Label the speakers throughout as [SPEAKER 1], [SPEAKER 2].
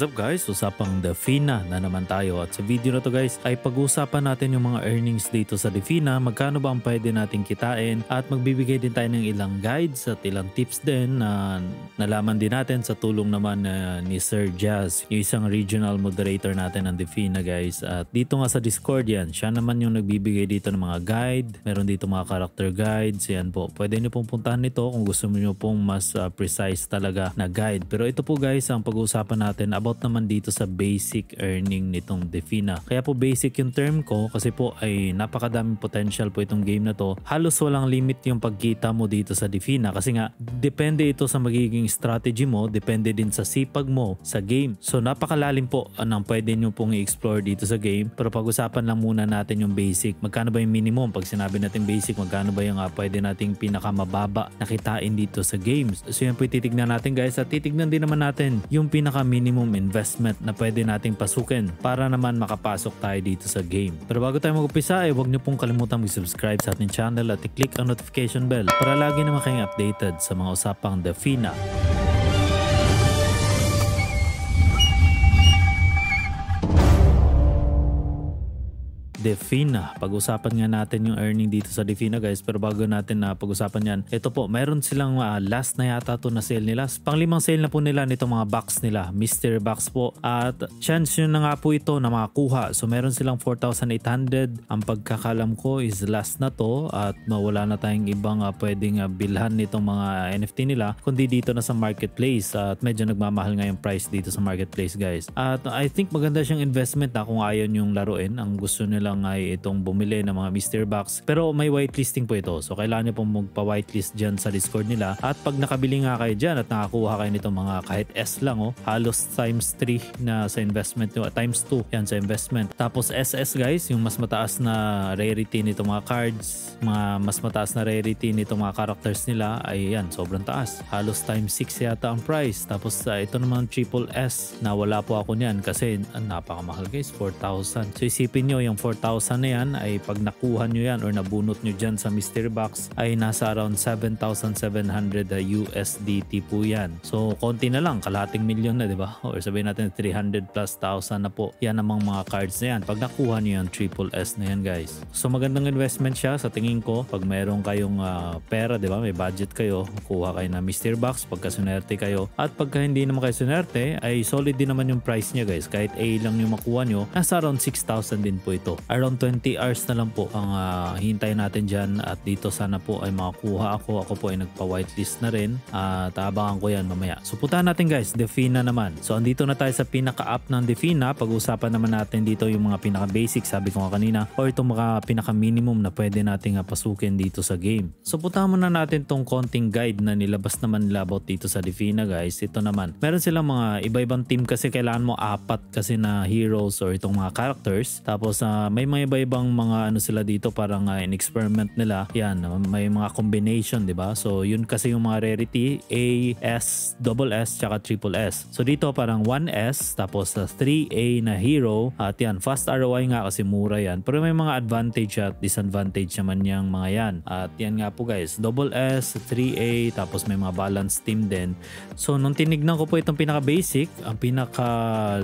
[SPEAKER 1] What's up guys? Usapang Defina na naman tayo at sa video na to guys ay pag-uusapan natin yung mga earnings dito sa Defina, magkano ba ang pwede nating kitain at magbibigay din tayo ng ilang guides at ilang tips din na nalaman din natin sa tulong naman uh, ni Sir Jazz, yung isang regional moderator natin ng Defina guys. At dito nga sa Discord yan, siya naman yung nagbibigay dito ng mga guide, meron dito mga character guides, yan po. Pwede nyo pong puntahan nito kung gusto nyo pong mas uh, precise talaga na guide. Pero ito po guys ang pag-uusapan natin about naman dito sa basic earning nitong Defina. Kaya po basic yung term ko kasi po ay napakadaming potential po itong game na to. Halos walang limit yung pagkita mo dito sa Defina kasi nga depende ito sa magiging strategy mo, depende din sa sipag mo sa game. So napakalalim po ang pwede nyo pong i-explore dito sa game. Pero pag-usapan lang muna natin yung basic. Magkano ba yung minimum? Pag sinabi natin basic, magkano ba yung uh, pwede nating pinakamababa na kitain dito sa games? So yan po titignan natin guys at titignan din naman natin yung pinaka minimum investment na pwede nating pasukin para naman makapasok tayo dito sa game. Pero bago tayo mag-upisa ay huwag niyo pong kalimutan mag-subscribe sa ating channel at i-click ang notification bell para lagi naman kayong updated sa mga usapang Defina. Defina. Pag-usapan nga natin yung earning dito sa Defina guys. Pero bago natin na uh, pag-usapan yan, ito po, meron silang uh, last na yata to na sale nila. Panglimang sale na po nila nito mga box nila. Mystery box po. At chance yun na nga po ito na makakuha. So meron silang 4,800. Ang pagkakalam ko is last na to. At mawala na tayong ibang uh, pwedeng uh, bilhan nitong mga NFT nila. Kundi dito na sa marketplace. At medyo nagmamahal nga yung price dito sa marketplace guys. At I think maganda siyang investment na kung ayaw yung laruin. Ang gusto nila lang ay itong bumili ng mga mystery box. Pero may whitelisting po ito. So kailangan nyo pong magpa-whitelist dyan sa Discord nila. At pag nakabili nga kayo dyan at nakakuha kayo nitong mga kahit S lang oh, halos times 3 na sa investment nyo. Times 2 yan sa investment. Tapos SS guys, yung mas mataas na rarity nito mga cards, mga mas mataas na rarity nito mga characters nila ay yan, sobrang taas. Halos times 6 yata ang price. Tapos uh, ito naman triple S na wala po ako niyan kasi uh, napakamahal guys, 4,000. So isipin nyo yung 4,000 4,000 na yan ay pag nakuha nyo yan or nabunot nyo dyan sa mystery box ay nasa around 7,700 USDT po yan. So konti na lang, kalahating milyon na ba? Or sabihin natin 300 plus thousand na po. Yan namang mga cards na yan. Pag nakuha nyo yan, triple S na yan guys. So magandang investment siya sa tingin ko. Pag meron kayong uh, pera, ba? May budget kayo, kuha kayo na mystery box pagka sunerte kayo. At pagka hindi naman kayo sunerte, ay solid din naman yung price niya guys. Kahit A lang yung makuha nyo, nasa around 6,000 din po ito around 20 hours na lang po ang uh, hintayin natin dyan at dito sana po ay makakuha ako. Ako po ay nagpa-whitelist na rin at abangan ko yan mamaya. So puntahan natin guys, Defina naman. So andito na tayo sa pinaka-app ng Defina. Pag-usapan naman natin dito yung mga pinaka-basic sabi ko nga kanina or itong mga pinaka-minimum na pwede nating uh, pasukin dito sa game. So puntahan muna natin tong konting guide na nilabas naman nila about dito sa Defina guys. Ito naman, meron silang mga iba-ibang team kasi kailangan mo apat kasi na heroes or itong mga characters. Tapos uh, may mga iba-ibang mga ano sila dito parang uh, in-experiment nila. Yan, may mga combination, 'di ba? So yun kasi yung mga rarity A, S, double S, tsaka triple S. So dito parang 1S tapos uh, 3A na hero at yan, fast ROI nga kasi mura yan. Pero may mga advantage at disadvantage naman yung mga yan. At yan nga po guys, double S, 3A, tapos may mga balance team din. So nung tinignan ko po itong pinaka basic, ang pinaka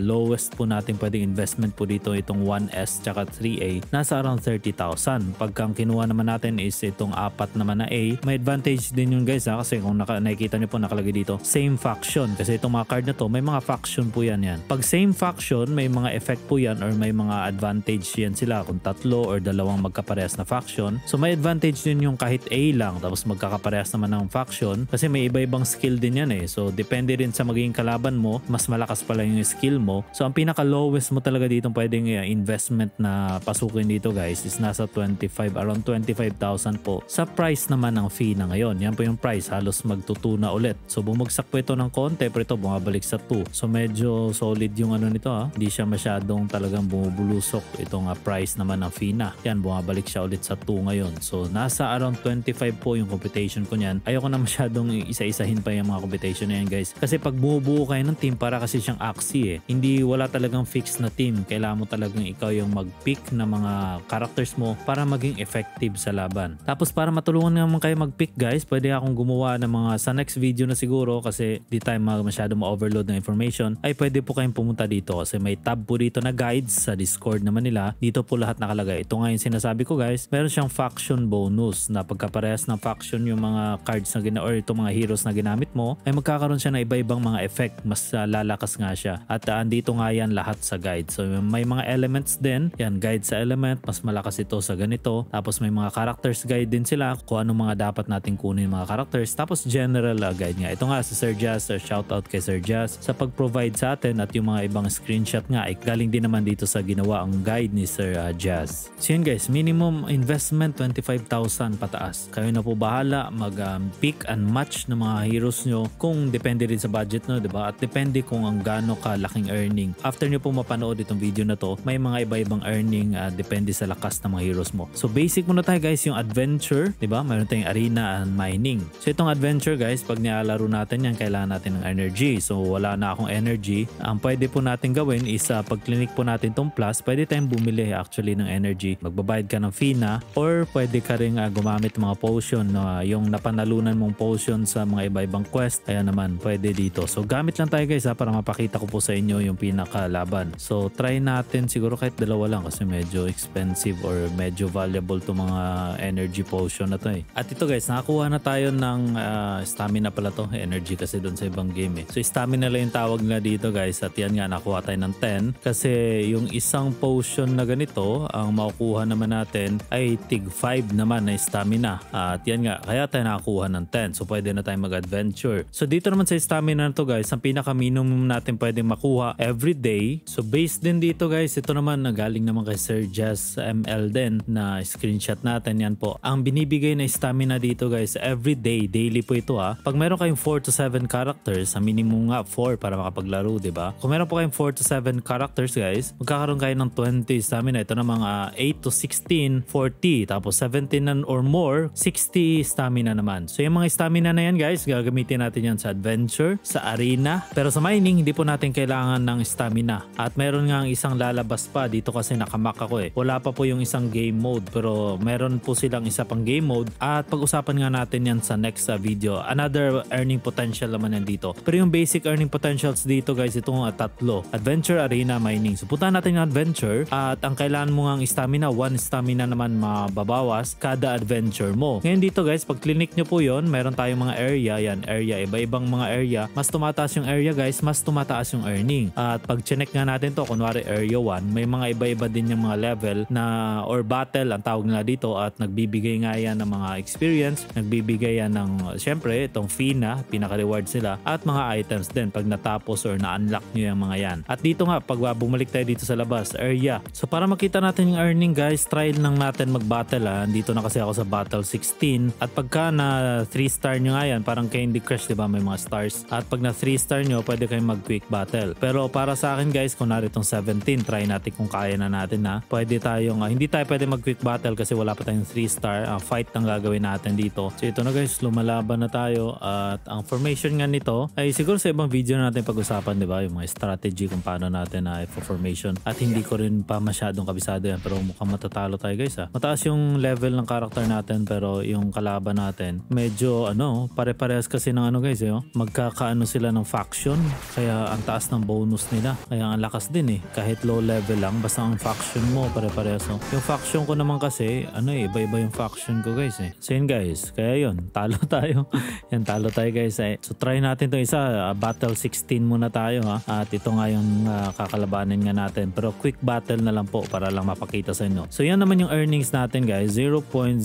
[SPEAKER 1] lowest po natin pwedeng investment po dito itong 1S tsaka 3A nasa around 30,000. Pagka kinuha naman natin is itong apat naman na A, may advantage din yun guys ha kasi kung naka, nakikita niyo po nakalagay dito, same faction kasi itong mga card na to may mga faction po yan yan. Pag same faction, may mga effect po yan or may mga advantage yan sila kung tatlo or dalawang magkaparehas na faction. So may advantage din yung kahit A lang tapos magkakaparehas naman ng faction kasi may iba-ibang skill din yan eh. So depende rin sa magiging kalaban mo, mas malakas pala yung skill mo. So ang pinaka lowest mo talaga dito pwedeng uh, investment na pasukin tutukoy dito guys is nasa 25 around 25,000 po. Sa price naman ng fee na ngayon yan po yung price halos magtutuna ulit. So bumagsak po ito ng konti pero ito bumabalik sa 2 so medyo solid yung ano nito ha? Hindi siya masyadong talagang bumubulusok itong uh, price naman ng fee na. Yan bumabalik siya ulit sa 2 ngayon. So nasa around 25 po yung computation ko niyan. Ayoko na masyadong isa-isahin pa yung mga computation na yan guys. Kasi pag bumubuo kayo ng team para kasi siyang axie eh. Hindi wala talagang fixed na team. Kailangan mo talagang ikaw yung mag pick na mga characters mo para maging effective sa laban. Tapos para matulungan naman kayo mag-pick guys, pwede akong gumawa ng mga sa next video na siguro kasi di tayo masyado ma-overload ng information ay pwede po kayong pumunta dito kasi may tab po dito na guides sa Discord naman nila. Dito po lahat nakalagay. Ito nga yung sinasabi ko guys, meron siyang faction bonus na pagkaparehas ng faction yung mga cards na gina or itong mga heroes na ginamit mo ay magkakaroon siya ng iba-ibang mga effect. Mas uh, lalakas nga siya. At uh, andito nga yan lahat sa guide. So may mga elements din. Yan, guide sa element. Mas malakas ito sa ganito. Tapos may mga characters guide din sila kung ano mga dapat natin kunin mga characters. Tapos general uh, guide nga. Ito nga si Sir Jazz. Uh, shout out kay Sir Jazz sa pag-provide sa atin at yung mga ibang screenshot nga ay galing din naman dito sa ginawa ang guide ni Sir uh, Jazz. So yun guys, minimum investment 25,000 pataas. Kayo na po bahala mag um, pick and match ng mga heroes nyo kung depende rin sa budget no, 'di ba? At depende kung ang gaano kalaking earning. After nyo po mapanood itong video na to, may mga iba-ibang earning uh, depende sa lakas ng mga heroes mo. So basic muna tayo guys, yung adventure, 'di ba? Mayroon tayong arena and mining. So itong adventure guys, pag nilalaro natin yan, kailangan natin ng energy. So wala na akong energy. Ang pwede po natin gawin is uh, pag clinic po natin tong plus, pwede tayong bumili actually ng energy. Magbabayad ka ng fee na or pwede ka rin uh, gumamit mga potion uh, yung napanalunan mong potion sa mga iba-ibang quest. Kaya naman pwede dito. So gamit lang tayo guys ha, para mapakita ko po sa inyo yung pinakalaban. So try natin siguro kahit dalawa lang kasi medyo expensive or medyo valuable to mga energy potion na to eh. At ito guys, nakakuha na tayo ng uh, stamina pala to. Energy kasi doon sa ibang game eh. So stamina lang yung tawag nila dito guys at yan nga nakuha tayo ng 10 kasi yung isang potion na ganito ang makukuha naman natin ay tig 5 naman na stamina. At yan nga, kaya tayo nakakuha ng 10. So pwede na tayo mag-adventure. So dito naman sa stamina na to guys, ang pinaka-minimum natin pwedeng makuha every day. So based din dito guys, ito naman nagaling naman kay Sir Jazz ML din na screenshot natin yan po. Ang binibigay na stamina dito guys, every day, daily po ito ha. Pag meron kayong 4 to 7 characters, sa minimum nga 4 para makapaglaro, ba? Kung meron po kayong 4 to 7 characters guys, magkakaroon kayo ng 20 stamina. Ito na mga 8 to 16, 40. Tapos 17 or more, 60 stamina naman. So yung mga stamina na yan guys, gagamitin natin yan sa adventure, sa arena. Pero sa mining, hindi po natin kailangan ng stamina. At meron nga isang lalabas pa dito kasi nakamak ako eh. Wala pa po yung isang game mode pero meron po silang isa pang game mode at pag-usapan nga natin yan sa next uh, video. Another earning potential naman yan dito. Pero yung basic earning potentials dito guys, itong uh, tatlo. Adventure, arena, mining. So punta natin yung adventure at ang kailangan mo nga stamina, one stamina naman mababawas kada adventure mo. Ngayon dito guys, pag clinic nyo po yon meron tayong mga area, yan area, iba-ibang mga area. Mas tumataas yung area guys, mas tumataas yung earning. At pag chinek nga natin to, kunwari area 1, may mga iba-iba din yung mga level na or battle ang tawag nila dito at nagbibigay nga yan ng mga experience, nagbibigay yan ng syempre itong fee na, pinaka-rewards nila at mga items din pag natapos or na-unlock nyo yung mga yan. At dito nga, pag bumalik tayo dito sa labas, area. So para makita natin yung earning guys, try lang natin mag-battle ha. Dito na kasi ako sa battle 16 at pagka na 3 star nyo nga yan, parang Candy Crush, di ba? May mga stars. At pag na 3 star nyo, pwede kayong mag-quick battle. Pero para sa akin guys, kung naritong 17, try natin kung kaya na natin na. Pwede tayong, uh, hindi tayo pwede mag-quick battle kasi wala pa tayong 3 star. Uh, fight ang gagawin natin dito. So ito na guys, lumalaban na tayo. At ang formation nga nito, ay siguro sa ibang video natin pag-usapan, di ba? Yung mga strategy kung paano natin na uh, formation. At hindi ko rin pa masyadong kabisado yan. Pero mukhang matatalo tayo guys ha. Mataas yung level ng character natin pero yung kalaban natin, medyo ano, pare-parehas kasi ng ano guys, eh, oh. magkakaano sila ng faction. Kaya ang taas ng bonus nila. Kaya ang lakas din eh. Kahit low level lang, basta ang faction mo pare-parehas. No? Yung faction ko naman kasi, ano eh, iba-iba yung faction ko guys eh. So yun guys, kaya yun, talo tayo. yan, talo tayo guys eh. So try natin to isa, uh, battle 16 muna tayo ha. At ito nga yung uh, kakalabanin nga natin. Pero quick battle na lang po para lang mapakita sa inyo. So yan naman yung earnings natin guys, 0.025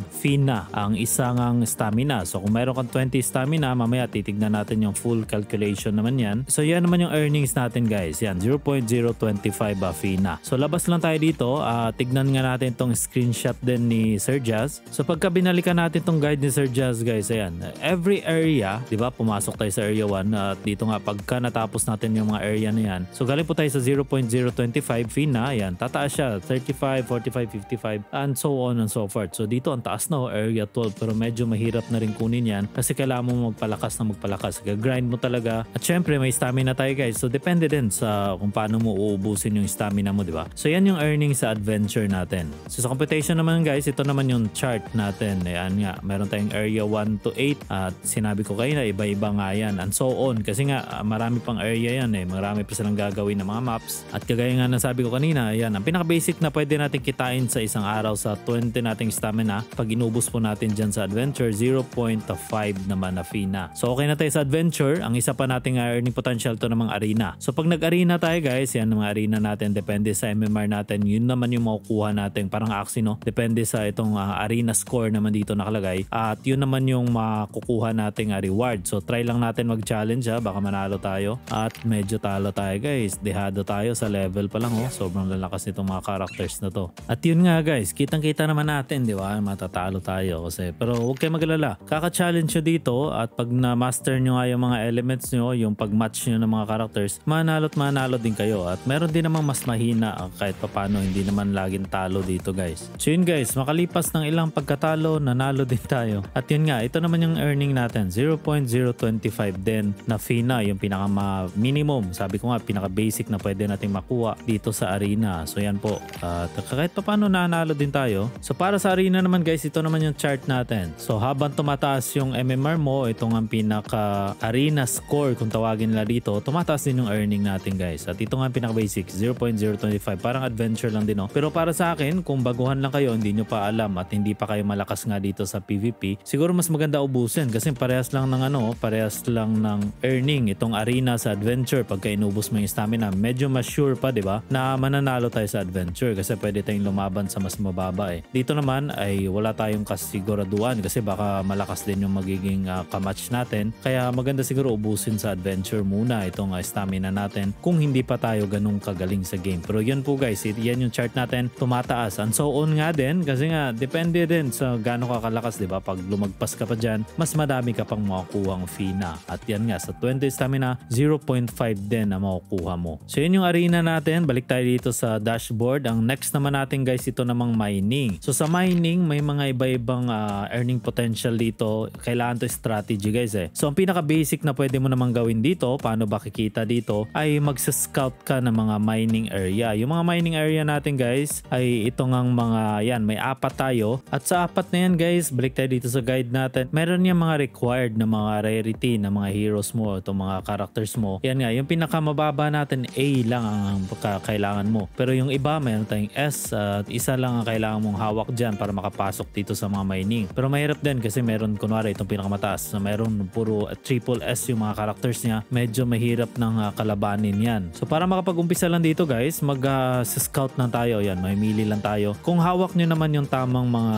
[SPEAKER 1] FINA ang isang stamina. So kung meron kang 20 stamina, mamaya titignan natin yung full calculation naman yan. So yan naman yung earnings natin guys. Yan, 0.025 uh, FINA. So labas lang tayo dito. Uh, tignan nga natin tong screenshot din ni Sir Jazz. So pagka binalikan natin tong guide ni Sir Jazz guys, ayan. Every area, di ba, pumasok tayo sa area 1 at uh, dito nga pagka natapos natin yung mga area na yan. So galing po tayo sa 0.025 FINA. Ayan, tataas siya. 35, 45, 55 and so on and so forth. So dito ang taas na, area 12 pero medyo mahirap na rin kunin yan kasi kailangan mo magpalakas na magpalakas. Grind mo talaga. At syempre may stamina tayo guys. So depende din sa kung paano mo uubusin yung stamina stamina mo, di ba? So yan yung earning sa adventure natin. So sa computation naman guys, ito naman yung chart natin. Ayan nga, meron tayong area 1 to 8 at sinabi ko kayo na iba-iba nga yan and so on. Kasi nga marami pang area yan eh. Marami pa silang gagawin na mga maps. At kagaya nga na sabi ko kanina, ayan, ang pinaka-basic na pwede natin kitain sa isang araw sa 20 nating stamina. Pag inubos po natin dyan sa adventure, 0.5 naman na fee na. So okay na tayo sa adventure. Ang isa pa nating earning potential to namang arena. So pag nag-arena tayo guys, yan ang mga arena natin depende sa MMR natin. Yun naman yung makukuha natin parang axie no. Depende sa itong ah, arena score naman dito nakalagay. At yun naman yung makukuha nating ah, reward. So try lang natin mag-challenge ha, baka manalo tayo. At medyo talo tayo guys. Dehado tayo sa level pa lang oh. Sobrang lalakas nitong mga characters na to. At yun nga guys, kitang-kita naman natin, di ba? Matatalo tayo kasi. Pero huwag kayo magalala. Kaka-challenge nyo dito at pag na-master nyo nga yung mga elements nyo, yung pag-match nyo ng mga characters, manalo at manalo din kayo. At meron din namang mas mahina ah, kahit papano, hindi naman laging talo dito guys. So yun guys, makalipas ng ilang pagkatalo, nanalo din tayo. At yun nga, ito naman yung earning natin, 0.025 din na fee na, yung pinaka minimum. Sabi ko nga, pinaka basic na pwede nating makuha dito sa arena. So yan po, at kahit papano nanalo din tayo. So para sa arena naman guys, ito naman yung chart natin. So habang tumataas yung MMR mo, itong ang pinaka arena score kung tawagin nila dito, tumataas din yung earning natin guys. At ito nga pinaka basic, 0.025. Parang adventure lang din no. Pero para sa akin, kung baguhan lang kayo, hindi nyo pa alam at hindi pa kayo malakas nga dito sa PvP, siguro mas maganda ubusin kasi parehas lang ng ano, parehas lang ng earning itong arena sa adventure pagka inubos mo yung stamina. Medyo mas sure pa, di ba, na mananalo tayo sa adventure kasi pwede tayong lumaban sa mas mababa eh. Dito naman ay wala tayong kasiguraduhan kasi baka malakas din yung magiging uh, kamatch natin. Kaya maganda siguro ubusin sa adventure muna itong uh, stamina natin kung hindi pa tayo ganun kagaling sa game. Pero yun po guys, yan yung chart natin tumataas. And so on nga din kasi nga depende din sa gaano ka kalakas, di ba? Pag lumagpas ka pa dyan, mas madami ka pang makukuha ang fee na. At yan nga, sa 20 stamina, 0.5 din na makukuha mo. So yun yung arena natin. Balik tayo dito sa dashboard. Ang next naman natin guys, ito namang mining. So sa mining, may mga iba-ibang uh, earning potential dito. Kailangan to strategy guys eh. So ang pinaka-basic na pwede mo namang gawin dito, paano ba kikita dito, ay magsa-scout ka ng mga mining area. Yung mga mining area natin guys, ay ito ngang mga, yan, may apat tayo. At sa apat na yan guys, balik tayo dito sa guide natin. Meron yung mga required na mga rarity na mga heroes mo, itong mga characters mo. Yan nga, yung pinakamababa natin, A lang ang kailangan mo. Pero yung iba, mayroon tayong S at isa lang ang kailangan mong hawak dyan para makapasok dito sa mga mining. Pero mahirap din kasi meron kunwari itong pinakamataas na meron puro triple S yung mga characters niya. Medyo mahirap ng uh, kalabanin yan. So para makapag-umpisa lang dito guys, mag-scout uh, na tayo. Yan, mamili lang tayo. Kung hawak nyo naman yung tamang mga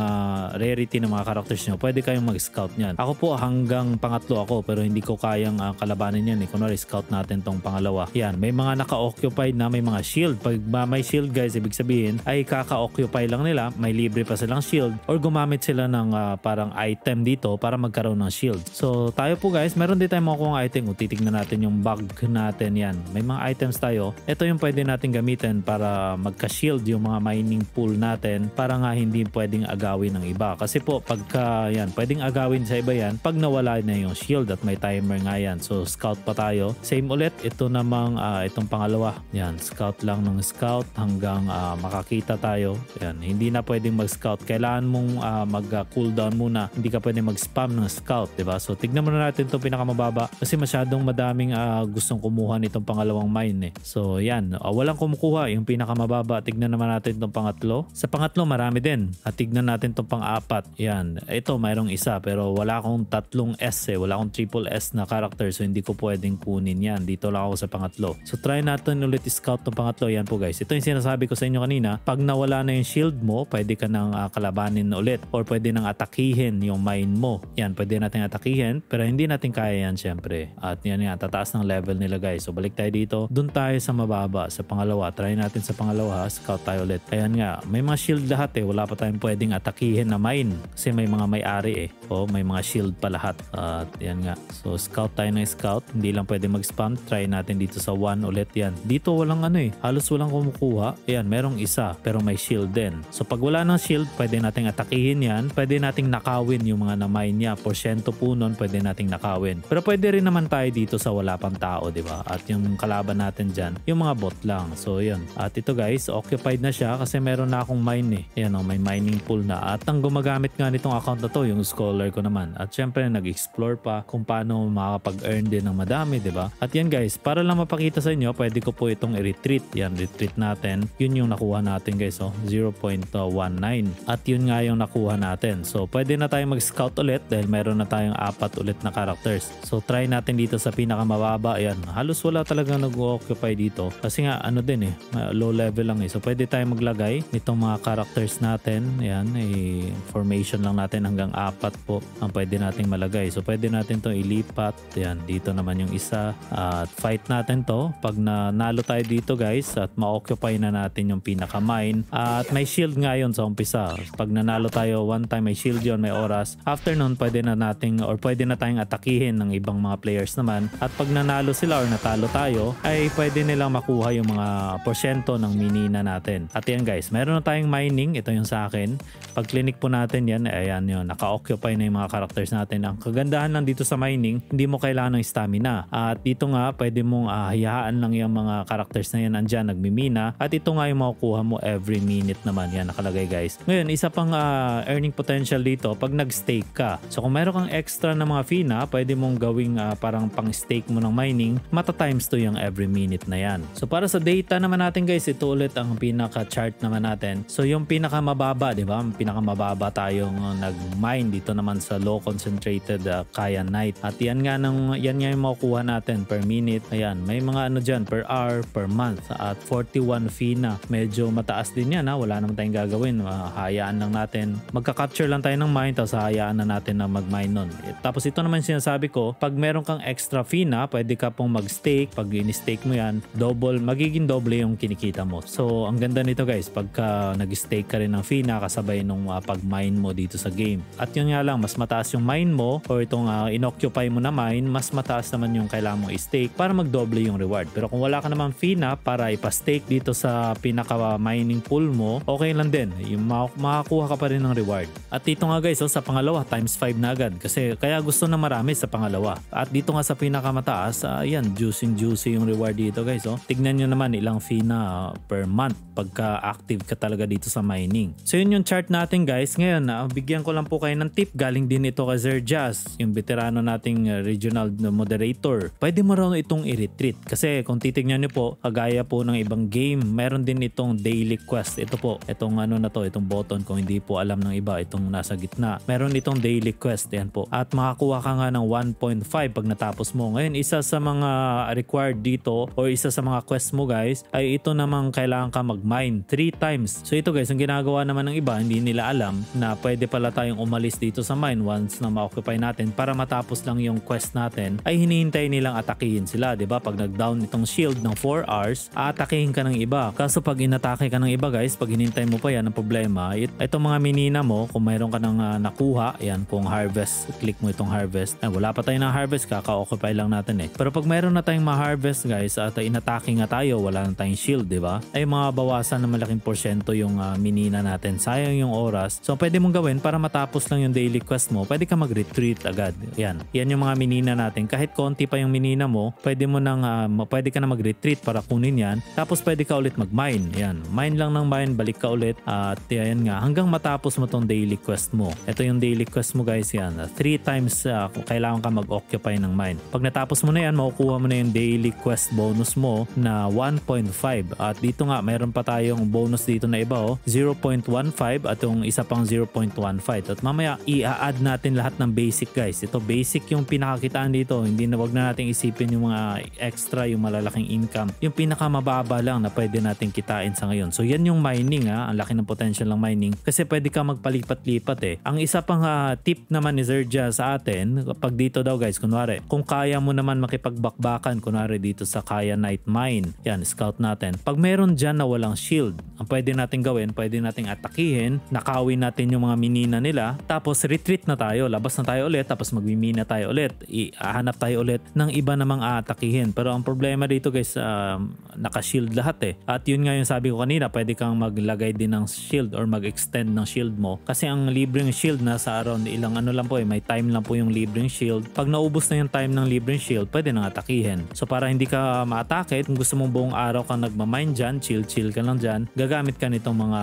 [SPEAKER 1] rarity ng mga characters nyo, pwede kayong mag-scout niyan. Ako po hanggang pangatlo ako pero hindi ko kayang uh, kalabanin yan. Eh. Kunwari scout natin tong pangalawa. Yan, may mga naka-occupied na may mga shield. Pag may shield guys, ibig sabihin ay kaka-occupy lang nila, may libre pa silang shield or gumamit sila ng uh, parang item dito para magkaroon ng shield. So tayo po guys, meron din tayong makukuha item. Kung titignan natin yung bag natin yan. May mga items tayo. Ito yung pwede natin gamitin para magka-shield yung mga mining pool natin para nga hindi pwedeng agawin ng iba. Kasi po pagka yan, pwedeng agawin sa iba yan pag nawala na yung shield at may timer nga yan. So scout pa tayo. Same ulit, ito namang uh, itong pangalawa. Yan, scout lang ng scout hanggang uh, makakita tayo. Yan, hindi na pwedeng mag-scout. Kailangan mong uh, mag-cooldown muna. Hindi ka pwedeng mag-spam ng scout, 'di ba? So tignan muna natin itong pinakamababa kasi masyadong madaming uh, gustong kumuha nitong pangalawang mine eh. So yan, uh, walang kumukuha yung pinakamababa. Tignan naman natin itong pangatlo. Sa pangatlo marami din. At tignan natin itong pang-apat. Yan, ito mayroong isa pero wala akong tatlong S eh. Wala akong triple S na character so hindi ko pwedeng kunin yan. Dito lang ako sa pangatlo. So try natin ulit scout ng pangatlo. Yan po guys. Ito yung sinasabi ko sa inyo kanina. Pag nawala na yung shield mo, pwede ka nang uh, kalabanin ulit or pwede nang atakihin yung mine mo. Yan, pwede natin atakihin pero hindi natin kaya yan syempre. At yan yan, tataas ng level nila guys. So balik tayo dito. Doon tayo sa mababa, sa pangalawa. Try natin sa pangalawa, scout tayo ulit. Ayan nga, may mga shield lahat eh. Wala pa tayong pwedeng atakihin na mine kasi may mga may-ari eh. O may mga shield pa lahat. At yan nga. So scout tayo ng scout. Hindi lang pwede mag-spam. Try natin dito sa 1 ulit yan. Dito walang ano eh. Halos walang kumukuha. Ayan, merong isa pero may shield din. So pag wala ng shield, pwede nating atakihin yan. Pwede nating nakawin yung mga na-mine niya. Porsyento po nun, pwede nating nakawin. Pero pwede rin naman tayo dito sa wala pang tao, di ba? At yung kalaban natin dyan, yung mga bot lang. So So yan. At ito guys, occupied na siya kasi meron na akong mine eh. Yan o, may mining pool na. At ang gumagamit nga nitong account na to, yung scholar ko naman. At syempre, nag-explore pa kung paano makakapag-earn din ng madami, di ba? At yan guys, para lang mapakita sa inyo, pwede ko po itong i-retreat. Yan, retreat natin. Yun yung nakuha natin guys, oh, 0.19. At yun nga yung nakuha natin. So, pwede na tayong mag-scout ulit dahil meron na tayong apat ulit na characters. So, try natin dito sa pinakamababa. Ayan, halos wala talaga nag-occupy dito. Kasi nga, ano din eh, low level lang eh. So, pwede tayong maglagay nitong mga characters natin. Ayan, eh, formation lang natin hanggang apat po ang pwede nating malagay. So, pwede natin to ilipat. Ayan, dito naman yung isa. At fight natin to. Pag nanalo tayo dito guys, at ma-occupy na natin yung pinaka-mine. At may shield nga yun sa umpisa. Pag nanalo tayo one time, may shield yun, may oras. After nun, pwede na nating or pwede na tayong atakihin ng ibang mga players naman. At pag nanalo sila or natalo tayo, ay pwede nilang makuha yung mga porsyento ng minina natin. At yan guys, meron na tayong mining. Ito yung sa akin. Pag clinic po natin yan, ayan yun, naka-occupy na yung mga characters natin. Ang kagandahan lang dito sa mining, hindi mo kailangan ng stamina. At dito nga, pwede mong uh, hayaan lang yung mga characters na yan andyan, nagmimina. At ito nga yung makukuha mo every minute naman. Yan, nakalagay guys. Ngayon, isa pang uh, earning potential dito, pag nag-stake ka. So kung meron kang extra na mga fee na, pwede mong gawing uh, parang pang-stake mo ng mining, mata times to yung every minute na yan. So para sa data naman natin guys, ito ulit ang pinaka-chart naman natin. So yung pinaka-mababa, di ba? Pinaka-mababa tayong uh, nag-mine dito naman sa low concentrated uh, Kaya Night. At yan nga, ng, yan nga yung makukuha natin per minute. Ayan, may mga ano dyan, per hour, per month. At 41 fee na. Medyo mataas din yan ha. Wala naman tayong gagawin. Uh, hayaan lang natin. Magka-capture lang tayo ng mine, tapos hayaan na natin na mag-mine nun. Eh, tapos ito naman sinasabi ko, pag meron kang extra fee na, pwede ka pong mag-stake. Pag in-stake mo yan, double, magiging double yung kinikita mo. So, ang ganda nito guys, pagka nag-stake ka rin ng fee na kasabay nung uh, pag-mine mo dito sa game. At yun nga lang, mas mataas yung mine mo or itong uh, inoccupy mo na mine, mas mataas naman yung kailangan mong i-stake para mag-double yung reward. Pero kung wala ka naman fee na para ipa-stake dito sa pinaka-mining pool mo, okay lang din. Yung makakuha ka pa rin ng reward. At dito nga guys, oh, sa pangalawa, times 5 na agad. Kasi kaya gusto na marami sa pangalawa. At dito nga sa pinakamataas, uh, yan, juicy juicy yung reward dito guys. Oh. Tignan nyo naman ilang fee na uh, per month pagka active ka talaga dito sa mining. So yun yung chart natin guys. Ngayon, uh, bigyan ko lang po kayo ng tip. Galing din ito kay Sir Jazz, yung veterano nating uh, regional moderator. Pwede mo raw itong i-retreat. Kasi kung titignan nyo po, kagaya po ng ibang game, meron din itong daily quest. Ito po, itong ano na to, itong button kung hindi po alam ng iba, itong nasa gitna. Meron itong daily quest, yan po. At makakuha ka nga ng 1.5 pag natapos mo. Ngayon, isa sa mga required dito or isa sa mga quest mo guys, ay ito namang kailangan ka mag-mine 3 times. So ito guys, ang ginagawa naman ng iba, hindi nila alam na pwede pala tayong umalis dito sa mine once na ma-occupy natin para matapos lang yung quest natin ay hinihintay nilang atakihin sila, ba? Pag nag-down itong shield ng 4 hours, atakihin ka ng iba. Kaso pag inatake ka ng iba guys, pag hinintay mo pa yan, ang problema, it, itong mga minina mo, kung mayroon ka ng uh, nakuha, yan, kung harvest, click mo itong harvest. Ay, wala pa tayo ng harvest, kaka-occupy lang natin eh. Pero pag mayroon na tayong ma-harvest guys, at inatake nga tayo, wala na tayong shield, 'di ba? Ay mga bawasan na malaking porsyento yung uh, minina natin. Sayang yung oras. So pwede mong gawin para matapos lang yung daily quest mo, pwede ka mag-retreat agad. Yan. Yan yung mga minina natin. Kahit konti pa yung minina mo, pwede mo nang uh, pwede ka na mag-retreat para kunin yan. Tapos pwede ka ulit mag-mine. Yan. Mine lang ng mine, balik ka ulit. At yan nga, hanggang matapos mo tong daily quest mo. Ito yung daily quest mo guys yan. Three times uh, kailangan ka mag-occupy ng mine. Pag natapos mo na yan, makukuha mo na yung daily quest bonus mo na 1.5. At dito nga, mayroon pa tayong bonus dito na iba oh. 0.15 at yung isa pang 0.15. At mamaya, i-add natin lahat ng basic guys. Ito basic yung pinakakitaan dito. Hindi na wag na natin isipin yung mga extra, yung malalaking income. Yung pinakamababa lang na pwede natin kitain sa ngayon. So yan yung mining ha. Ang laki ng potential ng mining. Kasi pwede ka magpalipat-lipat eh. Ang isa pang uh, tip naman ni Zerja sa atin, pag dito daw guys, kunwari, kung kaya mo naman makipagbakbakan, kunwari dito sa Kaya Night Mine, yan, scout natin. Pag meron dyan na walang shield, ang pwede natin gawin, pwede nating atakihin, nakawin natin yung mga minina nila, tapos retreat na tayo, labas na tayo ulit, tapos magmimina tayo ulit, ihanap tayo ulit ng iba namang aatakihin. Pero ang problema dito guys, uh, naka-shield lahat eh. At yun nga yung sabi ko kanina, pwede kang maglagay din ng shield or mag-extend ng shield mo. Kasi ang libreng shield nasa around ilang ano lang po eh, may time lang po yung libreng shield. Pag naubos na yung time ng libreng shield, pwede nang atakihin. So para hindi ka maatake, kung gusto mong buong araw kang nagmamine dyan, chill-chill ka lang dyan, gagamit ka nitong mga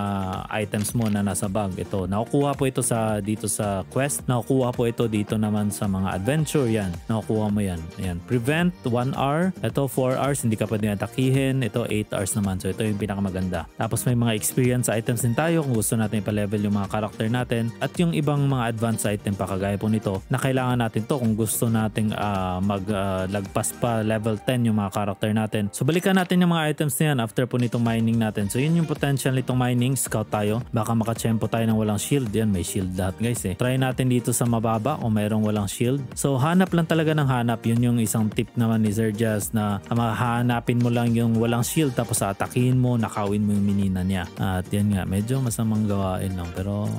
[SPEAKER 1] items mo na nasa bag. Ito, nakukuha po ito sa dito sa quest, nakukuha po ito dito naman sa mga adventure yan. Nakukuha mo yan. Ayan. Prevent 1 hour. Ito 4 hours, hindi ka pwede atakihin. Ito 8 hours naman. So ito yung pinakamaganda. Tapos may mga experience items din tayo kung gusto natin ipa-level yung mga karakter natin. At yung ibang mga advanced item pa kagaya po nito na kailangan natin to kung gusto nating uh, maglagpas uh, pa level 10 yung mga karakter natin. So balikan natin yung mga items na yan after po nitong mining natin. So yun yung potential nitong mining. Scout tayo. Baka makachempo tayo ng walang shield. Yan may shield lahat guys eh. Try natin dito sa mababa kung mayroong walang shield. So hanap lang talaga ng hanap. Yun yung isang tip naman ni Sir Jazz na mahanapin mo lang yung walang shield tapos atakihin mo, nakawin mo yung minina niya. At yan nga, medyo masamang gawain lang pero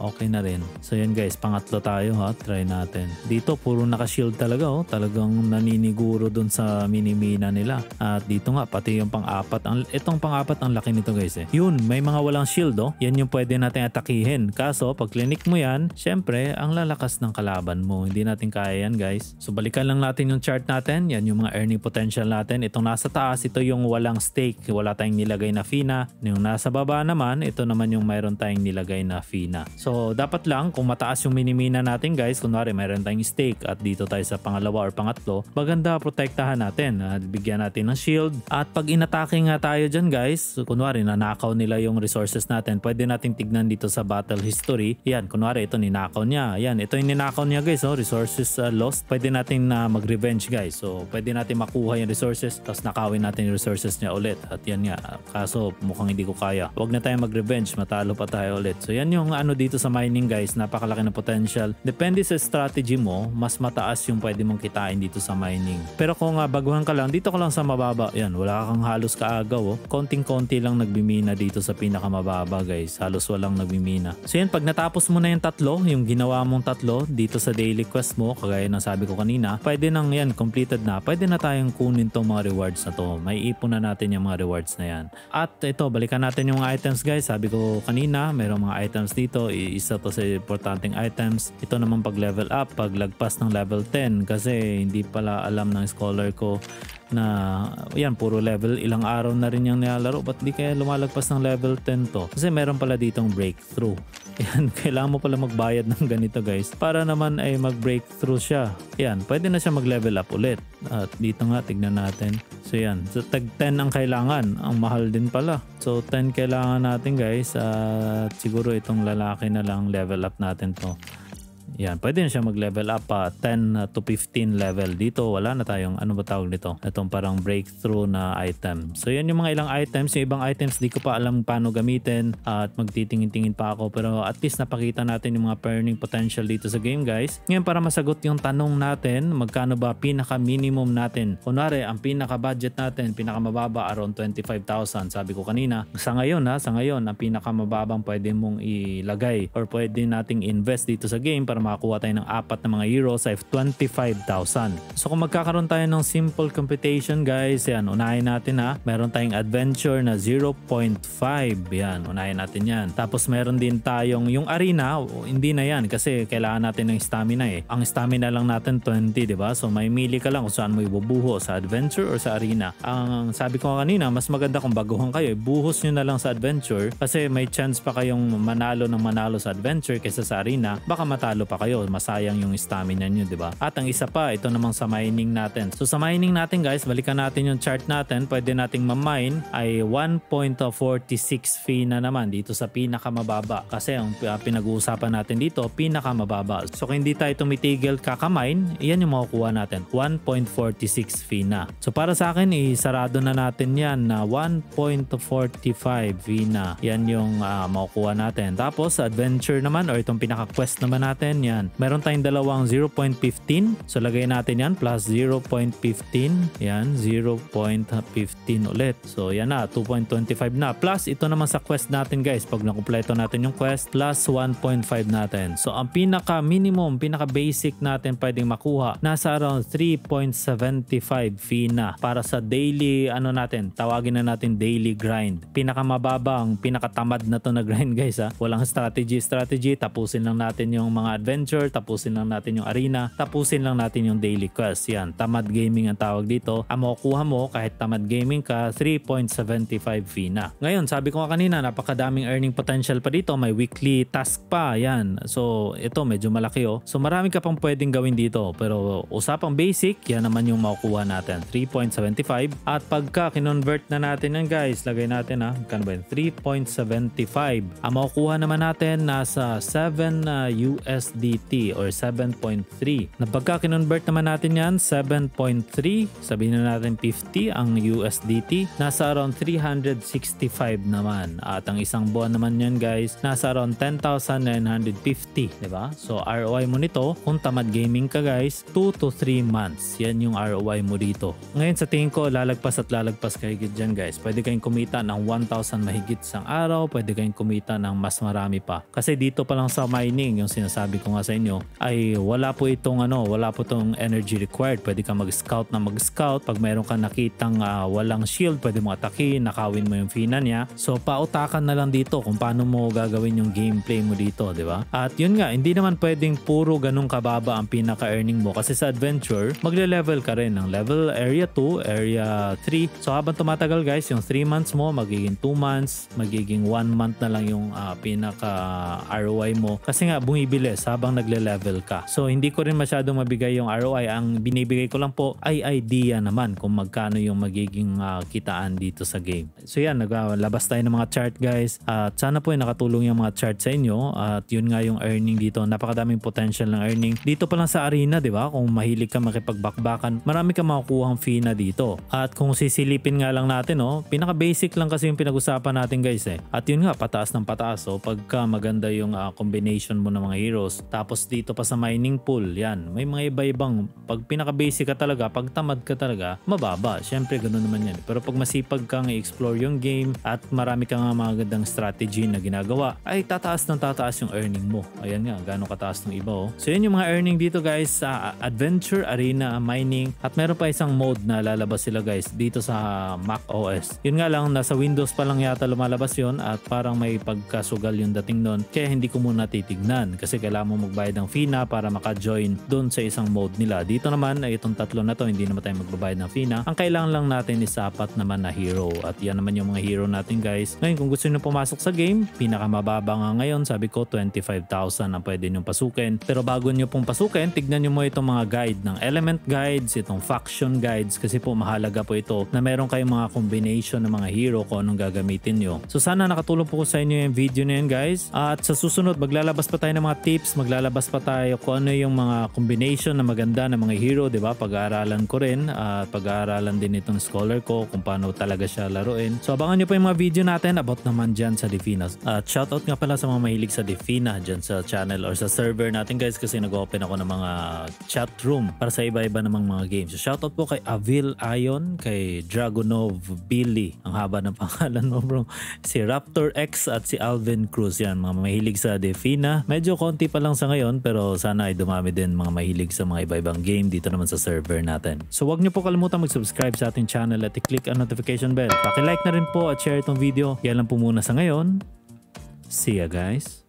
[SPEAKER 1] okay na rin. So yan guys, pangatlo tayo ha, try natin. Dito puro naka-shield talaga oh, talagang naniniguro dun sa minimina nila. At dito nga pati yung pang-apat, ang itong pang-apat ang laki nito guys eh. Yun, may mga walang shield oh. Yan yung pwede natin atakihin. Kaso pag clinic mo yan, syempre ang lalakas ng kalaban mo. Hindi natin kaya yan guys. So balikan lang natin yung chart natin. Yan yung mga earning potential natin. Itong nasa taas, ito yung walang stake. Wala tayong nilagay na fina. Yung nasa baba naman, ito naman yung mayroon tayong nilagay na fina. So, dapat lang kung mataas yung minimina natin guys, kunwari mayroon tayong stake at dito tayo sa pangalawa or pangatlo, maganda protektahan natin. Uh, bigyan natin ng shield. At pag inatake nga tayo dyan guys, kunwari nanakaw nila yung resources natin, pwede natin tignan dito sa battle history. Yan, kunwari ito ninakaw niya. Yan, ito yung ninakaw niya guys, oh, resources uh, lost. Pwede natin na uh, mag-revenge guys. So, pwede natin makuha yung resources, tapos nakawin natin yung resources niya ulit. At yan nga, kaso mukhang hindi ko kaya. Huwag na tayo mag-revenge, matalo pa tayo ulit. So, yan yung ano dito dito sa mining guys, napakalaki ng potential. Depende sa strategy mo, mas mataas yung pwede mong kitain dito sa mining. Pero kung uh, baguhan ka lang, dito ka lang sa mababa, yan, wala kang halos kaagaw. Oh. Konting-konti lang nagbimina dito sa pinakamababa guys. Halos walang nagbimina. So yan, pag natapos mo na yung tatlo, yung ginawa mong tatlo dito sa daily quest mo, kagaya ng sabi ko kanina, pwede nang yan, completed na. Pwede na tayong kunin tong mga rewards na to. May ipon na natin yung mga rewards na yan. At ito, balikan natin yung items guys. Sabi ko kanina, mayroong mga items dito isa to sa importanteng items. Ito naman pag level up, pag lagpas ng level 10 kasi hindi pala alam ng scholar ko na yan puro level ilang araw na rin yung nilalaro. Ba't di kaya lumalagpas ng level 10 to? Kasi meron pala ditong breakthrough yan kailangan mo pala magbayad ng ganito guys. Para naman ay mag breakthrough siya. Yan pwede na siya mag level up ulit. At dito nga tignan natin. So yan. So tag 10 ang kailangan. Ang mahal din pala. So 10 kailangan natin guys. At siguro itong lalaki na lang level up natin to yan, pwede na siya mag-level up pa uh, 10 to 15 level. Dito wala na tayong ano ba tawag nito? Itong parang breakthrough na item. So yan yung mga ilang items. Yung ibang items di ko pa alam paano gamitin at magtitingin-tingin pa ako. Pero at least napakita natin yung mga earning potential dito sa game guys. Ngayon para masagot yung tanong natin, magkano ba pinaka minimum natin? Kunwari, ang pinaka budget natin, pinaka mababa around 25,000. Sabi ko kanina, sa ngayon ha, sa ngayon, ang pinaka mababang pwede mong ilagay or pwede nating invest dito sa game para makakuha tayo ng apat na mga euros ay 25,000. So kung magkakaroon tayo ng simple computation guys, yan, unahin natin ha. Meron tayong adventure na 0.5. Yan, unahin natin yan. Tapos meron din tayong yung arena, hindi na yan kasi kailangan natin ng stamina eh. Ang stamina lang natin 20, di ba? So may mili ka lang kung saan mo ibubuho, sa adventure or sa arena. Ang sabi ko kanina, mas maganda kung baguhan kayo, buhos nyo na lang sa adventure kasi may chance pa kayong manalo ng manalo sa adventure kaysa sa arena. Baka matalo pa kayo, masayang yung stamina nyo, di ba? At ang isa pa, ito namang sa mining natin. So sa mining natin guys, balikan natin yung chart natin. Pwede nating ma-mine ay 1.46 fee na naman dito sa pinakamababa. Kasi ang pinag-uusapan natin dito, pinakamababa. So kung hindi tayo tumitigil kakamine, iyan yung makukuha natin. 1.46 fee na. So para sa akin, isarado na natin yan na 1.45 fee na. Yan yung uh, makukuha natin. Tapos adventure naman or itong pinaka-quest naman natin, yan. Meron tayong dalawang 0.15. So lagay natin yan plus 0.15. Yan, 0.15 ulit. So yan na, 2.25 na. Plus ito naman sa quest natin guys. Pag nakumpleto natin yung quest, plus 1.5 natin. So ang pinaka minimum, pinaka basic natin pwedeng makuha, nasa around 3.75 fee na para sa daily, ano natin, tawagin na natin daily grind. Pinaka mababang, pinaka tamad na to na grind guys ha. Walang strategy, strategy. Tapusin lang natin yung mga adventure tapusin lang natin yung arena, tapusin lang natin yung daily quest. Yan, tamad gaming ang tawag dito. Ang makukuha mo kahit tamad gaming ka, 3.75 fee. Ngayon, sabi ko nga kanina, napakadaming earning potential pa dito. May weekly task pa. Yan. So, ito medyo malaki oh. So, marami ka pang pwedeng gawin dito. Pero usapang basic, yan naman yung makukuha natin. 3.75. At pagka kinonvert na natin yan guys, lagay natin ha. Kano ba yun? 3.75. Ang makukuha naman natin nasa 7 uh, USDT or 7.3. Na pagka kinonvert naman natin yan, 7.3. Sabihin na natin 50 ang USDT. Nasa around 365 naman. At ang isang buwan naman yan guys, nasa around 10,950. Diba? So ROI mo nito, kung tamad gaming ka guys, 2 to 3 months. Yan yung ROI mo dito. Ngayon sa tingin ko, lalagpas at lalagpas kayo dyan guys. Pwede kayong kumita ng 1,000 mahigit sa araw. Pwede kayong kumita ng mas marami pa. Kasi dito pa lang sa mining, yung sinasabi ko nga sa inyo, ay wala po itong ano, wala po itong energy required. Pwede ka mag-scout na mag-scout. Pag mayroon ka nakitang uh, walang shield, pwede mo atakin, nakawin mo yung fina niya. So pautakan na lang dito kung paano mo gagawin yung gameplay mo dito, di ba? At yun nga, hindi naman pwedeng puro ganun kababa ang pinaka-earning mo kasi sa adventure, magle-level ka rin ng level area 2, area 3. So habang tumatagal guys, yung 3 months mo, magiging 2 months, magiging 1 month na lang yung uh, pinaka ROI mo kasi nga bumibilis habang nagle-level ka. So hindi ko rin masyadong mabigay yung ROI. Ang binibigay ko lang po ay idea naman kung magkano yung magiging uh, kitaan dito sa game. So yan, naglabas tayo ng mga chart guys. At sana po ay nakatulong yung mga chart sa inyo. At yun nga yung earning dito. Napakadaming potential ng earning. Dito pa lang sa arena, di ba? Kung mahilig ka makipagbakbakan, marami ka makukuha ang fee na dito. At kung sisilipin nga lang natin, oh, pinaka-basic lang kasi yung pinag-usapan natin guys eh. At yun nga, pataas ng pataas. So pagka maganda yung uh, combination mo ng mga heroes. Tapos dito pa sa mining pool, yan. May mga iba-ibang, pag pinaka-basic ka talaga, pag tamad ka talaga, mababa. Siyempre, ganun naman yan. Pero pag masipag kang i-explore yung game at marami kang mga magandang strategy na ginagawa, ay tataas ng tataas yung earning mo. Ayan nga, gano'ng kataas ng iba oh. So yun yung mga earning dito guys sa Adventure, Arena, Mining at meron pa isang mode na lalabas sila guys dito sa Mac OS. Yun nga lang, nasa Windows pa lang yata lumalabas yon at parang may pagkasugal yung dating nun kaya hindi ko muna titignan kasi kailangan mo magbayad ng fee para maka-join doon sa isang mode nila. Dito naman, ay itong tatlo na to, hindi naman tayo magbabayad ng fee. Ang kailangan lang natin is apat naman na hero at yan naman yung mga hero natin guys. Ngayon kung gusto nyo pumasok sa game, pinakamababa nga ngayon, sabi ko 25,000 ang pwede nyo pasukin. Pero bago nyo pong pasukin, tignan nyo mo itong mga guide ng element guides, itong faction guides kasi po mahalaga po ito na meron kayong mga combination ng mga hero kung anong gagamitin nyo. So sana nakatulong po sa inyo yung video na yun guys. At sa susunod, maglalabas pa tayo ng mga tips, maglalabas pa tayo kung ano yung mga combination na maganda ng mga hero, di ba? Pag-aaralan ko rin at pag-aaralan din itong scholar ko kung paano talaga siya laruin. So abangan nyo po yung mga video natin about naman dyan sa Defina. At shoutout nga pala sa mga mahilig sa Defina dyan sa channel or sa server natin guys kasi nag-open ako ng mga chat room para sa iba-iba namang mga games. So shoutout po kay Avil Ion, kay Dragonov Billy. Ang haba ng pangalan mo bro. Si Raptor X at si Alvin Cruz yan. Mga mahilig sa Defina. Medyo konti pa lang sa ngayon pero sana ay dumami din mga mahilig sa mga iba-ibang game dito naman sa server natin. So wag niyo po kalimutan mag-subscribe sa ating channel at i-click ang notification bell. Paki-like na rin po at share itong video. Yan lang po muna sa ngayon. See ya guys!